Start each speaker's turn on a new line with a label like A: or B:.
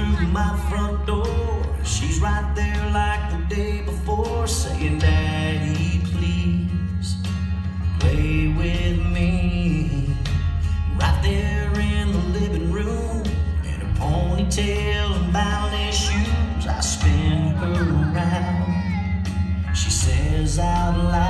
A: through my front door. She's right there like the day before, saying, Daddy, please play with me. Right there in the living room, in a ponytail and ballet shoes, I spin her around. She says out loud.